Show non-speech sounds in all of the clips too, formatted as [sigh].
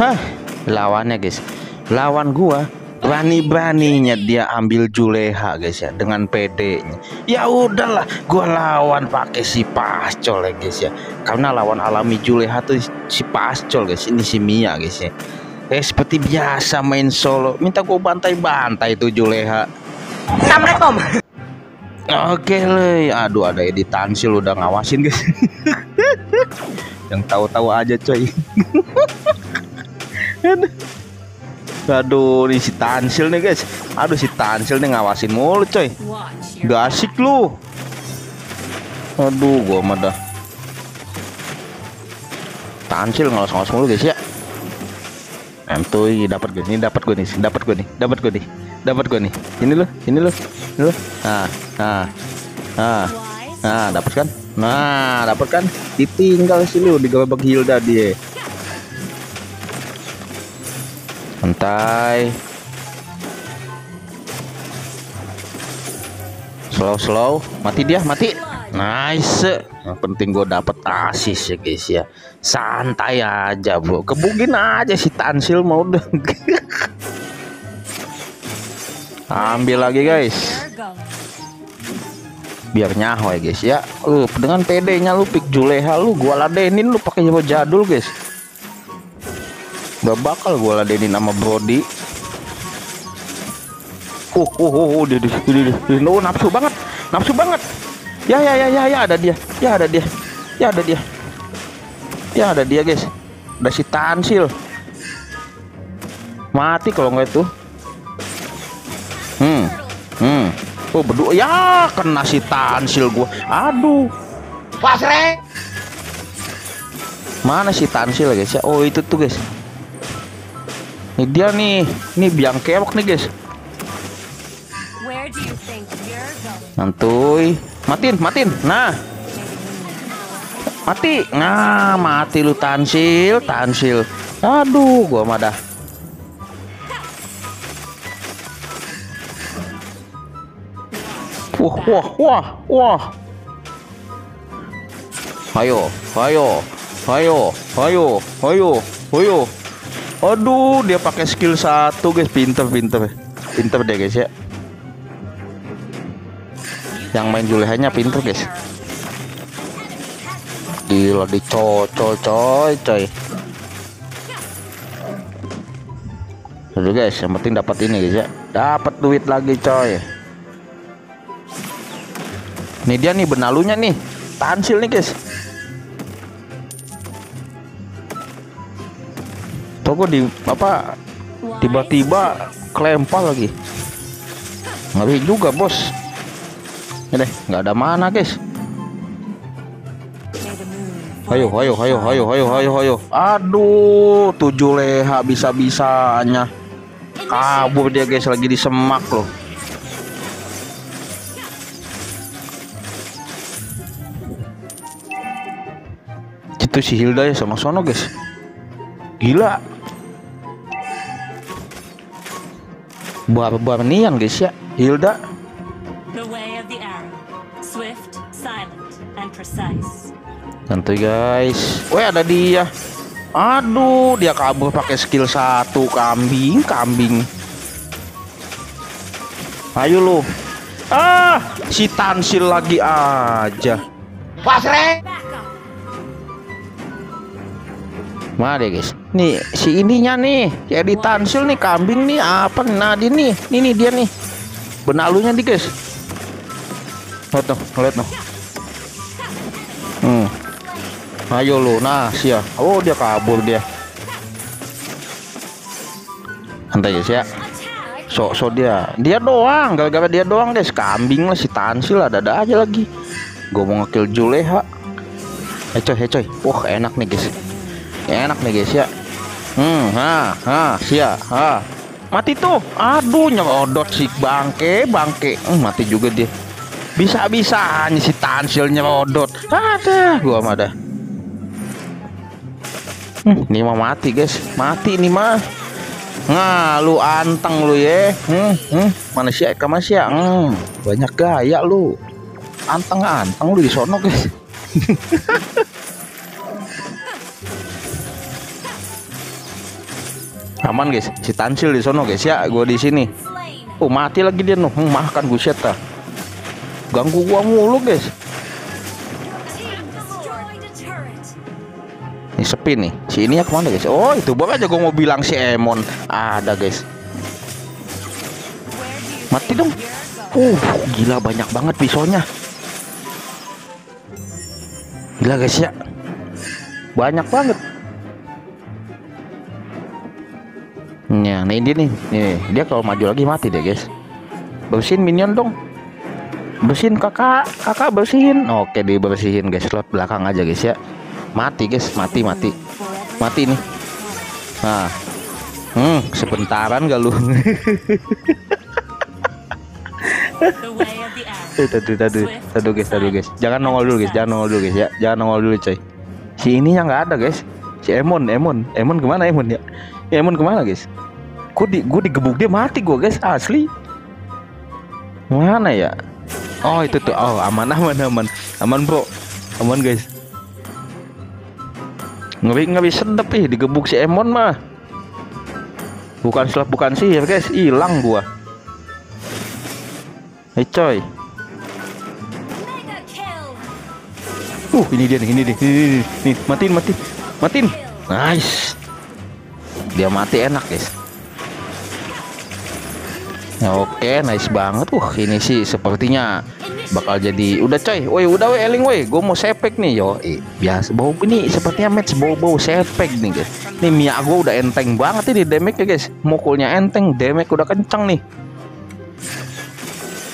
Hah, lawannya guys. Lawan gua berani-beraninya dia ambil Juleha guys ya dengan PD-nya. Ya udahlah, gua lawan pakai si Pascol ya guys ya. Karena lawan alami Juleha tuh si Pascol guys, ini si Mia guys ya. Eh seperti biasa main solo, minta gua bantai-bantai tuh Juleha. Assalamualaikum. Oke le, aduh ada Edi Tansil udah ngawasin guys. [laughs] Yang tahu-tahu aja coy. [laughs] Aduh. Aduh, ini si Tansil nih guys. Aduh si Tansil nih ngawasin mulu coy. Gak asik lu. Aduh, gua mah dah. Tansil ngawas-ngawas mulu guys ya. Entuy dapat gue nih, dapat gue nih, dapat gue nih, dapat gue nih, dapat gue nih. Ini loh, ini loh, ini loh. Nah, nah, nah, nah, dapat kan? Nah, dapat kan? Ditinggal sih lu digebek Hilda dia. Santai. Slow slow, mati dia, mati. Nice. Yang penting gue dapet asis ya guys ya. Santai aja bro. Kebugin aja si Tansil mau udah. [laughs] Ambil lagi guys. Biar nyaho ya guys ya. Uh, dengan PD-nya lu pick Juleha lu gua ladenin lu pakai jadul guys. Gak bakal gua ladenin sama Brody. Uh, uh, uh, uh, dia, dia, dia, dia, dia, oh, nafsu banget, nafsu banget. Ya, ya, ya, ya, ya, ada dia, ya, ada dia, ya, ada dia, ya, ada dia, guys. Ada si Tansil. Mati kalau nggak itu. Hmm, hmm. Oh, berdua, ya, kena si Tansil gua. Aduh, Pasre. mana si Tansil guys ya? Oh, itu tuh guys. Ini dia nih, ini biang kewok nih guys. Santuy. Matiin, matiin. Nah. Mati. Nah, mati lu Tansil, Tansil. Aduh, gua mah dah. Wah, wah, wah, wah. Ayo, ayo, ayo, ayo, ayo, ayo. Aduh, dia pakai skill satu, guys. Pinter, pinter. Pinter deh, guys ya. Yang main Julehanya pinter, guys. Gila dicocol coy, coy. Udah guys, yang penting dapat ini guys ya. Dapat duit lagi coy. Nih dia nih benalunya nih. Tansil nih guys. Toko di apa tiba-tiba kelempar lagi. Ngeri juga bos. Ini nggak ada mana guys. Ayo, ayo, ayo, ayo, ayo, ayo, ayo. Aduh, tujuh leha bisa-bisanya. Kabur dia guys lagi di semak loh. Itu si Hilda ya sama sono guys. Gila. Buat nian guys ya. Hilda. The way of the arrow. Swift, silent, and precise. Santai guys. Weh ada dia. Aduh, dia kabur pakai skill satu kambing, kambing. Ayo lu. Ah, si Tansil lagi aja. Pasre. Mana deh guys? Nih si ininya nih, si Edi Tansil nih kambing nih apa? Dia nih, ini dia nih. Benalunya nih guys. Lihat tuh, lihat tuh. Hmm. Ayo lu, nah sia. Oh dia kabur dia. Santai guys ya. So so dia, dia doang, gara-gara dia doang guys. Kambing lah si Tansil ada-ada aja lagi. Gue mau ngekill Juleha. Eh eh coy. Wah enak nih guys. Enak nih guys ya. Hmm, ha, ha, sia, ha. Mati tuh. Aduh nyodot si bangke, bangke. Hmm, mati juga dia. Bisa-bisanya si Tansil nyodot. Ada, gua mah dah. Hmm, ini mah mati guys, mati ini mah. Nah, lu anteng lu ya. Hmm, hmm. Eka Mas ya? Hmm, banyak gaya lu. Anteng-anteng lu di sono guys. [laughs] aman guys. Si Tansil di sono guys. Ya gue di sini. Oh mati lagi dia noh. Makan buset dah ganggu gua mulu guys. Ini sepi nih. Si ini ya ke mana guys? Oh itu baru aja gue mau bilang si Emon. Ada guys. Mati dong. Uh gila banyak banget pisaunya. Gila guys ya. Banyak banget Nah ini nih, nih dia kalau maju lagi mati deh guys. Bersihin minion dong. Bersihin kakak, kakak bersihin. Oke dibersihin guys, slot belakang aja guys ya. Mati guys, mati mati, mati nih. Nah, hmm, sebentaran gak lu? [laughs] Eh, tadu tadu guys tadu guys. Jangan nongol dulu guys. Jangan nongol dulu guys ya. Jangan nongol dulu coy. Si ini yang nggak ada guys. Si Emon Emon. Emon ke mana Emon Ya, Emon ke mana guys gue di gue digebuk dia mati gue guys asli. Mana ya? Oh itu tuh. Oh aman aman aman. Aman bro. Aman guys. Ngeri ngeri sedep ih digebuk si Emon mah. Bukan selap bukan sihir guys. Hilang gua. Hei coy. Mega kill. Uh, ini dia nih, ini dia, ini, ini, nih, matiin, matiin, matiin. Nice. Dia mati enak, guys. Ya, oke, nice banget. Uh, ini sih sepertinya bakal jadi udah coy. Woi, udah woi Eling woi. Gue mau sepek nih, yo. Eh, biasa bau ini sepertinya match bau-bau sepek nih, guys. Nih Mia gue udah enteng banget ini damage ya, guys. Mukulnya enteng, damage udah kenceng nih.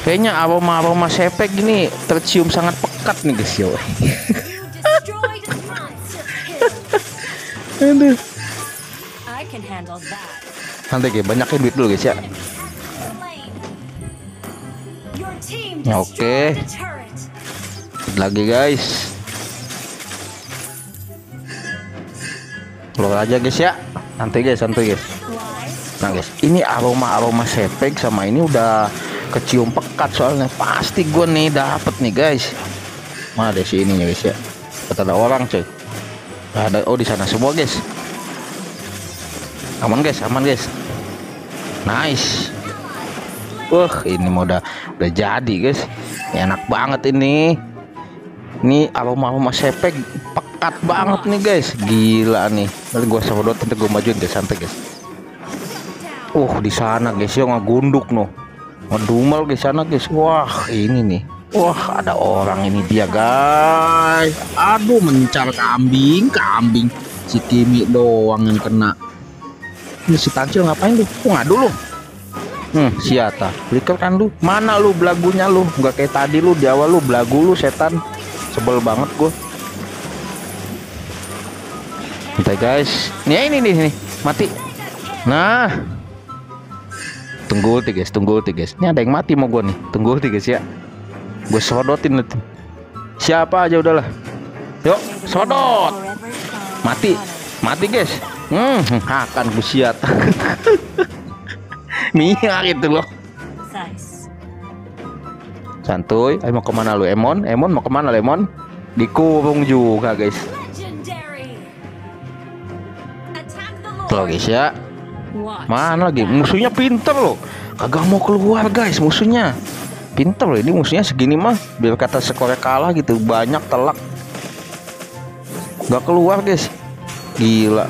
Kayaknya aroma-aroma sepek gini tercium sangat pekat nih, guys, yo. [laughs] Aduh. Santai guys, banyakin duit dulu guys ya. Oke. Lagi guys. Keluar aja guys ya. Santai guys, santai guys. Nah guys, ini aroma-aroma sepek sama ini udah kecium pekat soalnya. Pasti gue nih dapet nih guys. Mana ada si ininya guys ya. Kata ada orang. Nah, ada oh di sana semua guys. Aman guys, aman guys. Nice. Wah, ini mau udah udah jadi guys. Enak banget ini. Ini aroma-aroma sepek pekat banget nih guys. Gila nih. Nanti gua sedot nanti gua majuin guys, santai guys. Uh di sana guys ya ngagunduk no. Ngedumel guys sana guys. Wah ini nih. Wah ada orang ini dia guys. Aduh mencar kambing kambing. Si Kimi doang yang kena. Ini si Tancil ngapain lu? Kok ngadu lu? Hmm, siata. Flicker kan lu? Mana lu belagunya lu? Nggak kayak tadi lu di awal lu belagu lu setan. Sebel banget gua. Bentar guys. Nih ini nih nih. Mati. Nah, tunggu ulti guys tunggu ulti guys ini ada yang mati mau gue nih tunggu ulti guys ya gue sodotin nanti siapa aja udahlah yuk sodot mati mati guys hmm akan gue siat [laughs] minyak itu loh Precise. santuy ayo mau ke mana lu Emon Emon mau ke mana Lemon dikurung juga guys tuh guys ya Mana lagi? Musuhnya pinter loh. Kagak mau keluar guys musuhnya. Pinter loh ini musuhnya segini mah. Biar kata skornya kalah gitu. Banyak telak. Gak keluar guys. Gila.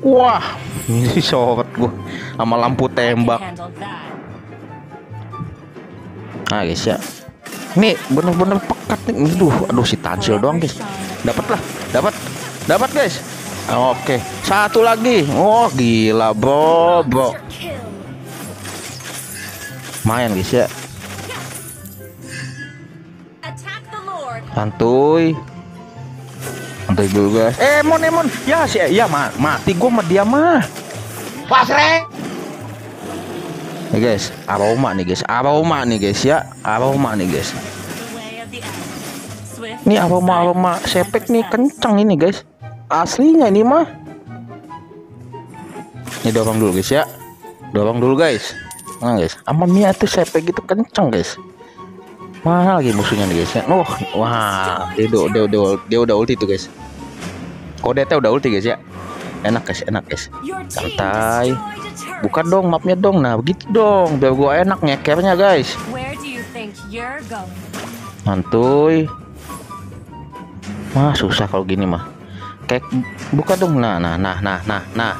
Wah. [laughs] Ini sorot gua. Sama lampu tembak. Nah guys ya. Nih bener-bener pekat nih. Aduh, aduh si Tansil doang guys. Dapat lah. Dapat. Dapat guys. Oke, satu lagi. Oh, gila, bro, bro. Main guys ya. Santuy santuy dulu guys eh mon emon ya sih ya ma mati gua sama dia mah Pasreng. Nih guys. Aroma nih guys. Aroma nih guys ya. Aroma nih guys. Ini aroma aroma sepek nih. Kenceng ini guys. Aslinya ini mah. Ini dorong dulu guys ya. Dorong dulu guys. Nah guys? Sama Mia tuh sepek gitu kenceng guys. Mana lagi musuhnya nih guys ya. Oh wah. Dia udah udah dia udah ulti tuh guys. Kodetnya udah ulti guys ya enak guys enak guys Santai. buka dong mapnya dong nah begitu dong biar gua enak nyekernya guys? Mantuy. Mah susah kalau gini mah. Kayak buka dong. Nah, nah, nah, nah, nah, nah.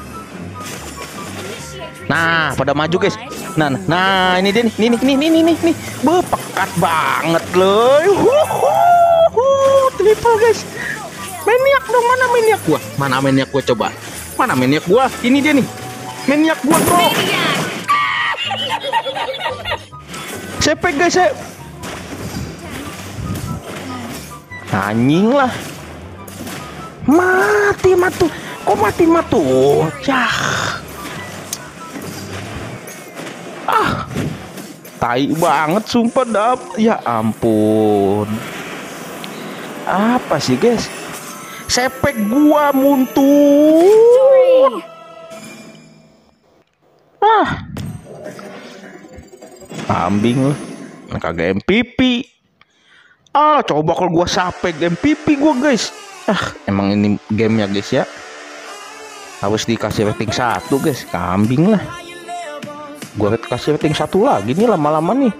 Nah, pada maju guys. Nah, nah, nah, ini dia nih. Nih, nih, nih, nih, nih, nih, nih. Beuh, pekat banget loh. Triple guys. Maniak dong, mana maniak gua? Mana maniak gua coba? Mana maniak gua? Ini dia nih. Maniak gua, bro. Sepek guys, saya anjing lah. Mati matu. Kok mati matu? Cah. Ah. Tai banget sumpah dap. Ya ampun. Apa sih guys? Sepek gua muntut ah kambing lah kagak MPP Ah, coba kalau gua sapek MVP gua, guys. Ah, emang ini gamenya guys ya. Harus dikasih rating satu guys, kambing lah. Gua kasih rating satu lagi nih lama-lama nih.